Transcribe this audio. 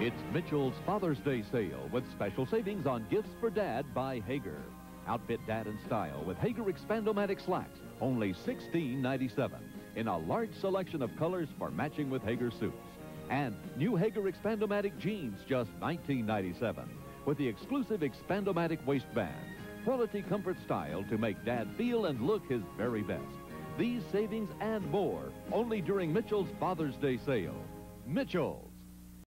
It's Mitchell's Father's Day sale with special savings on gifts for Dad by Haggar. Outfit Dad in style with Haggar Expandomatic slacks, only $16.97 in a large selection of colors for matching with Haggar suits. And new Haggar Expandomatic jeans, just $19.97 with the exclusive Expandomatic waistband. Quality comfort style to make Dad feel and look his very best. These savings and more only during Mitchell's Father's Day sale. Mitchell.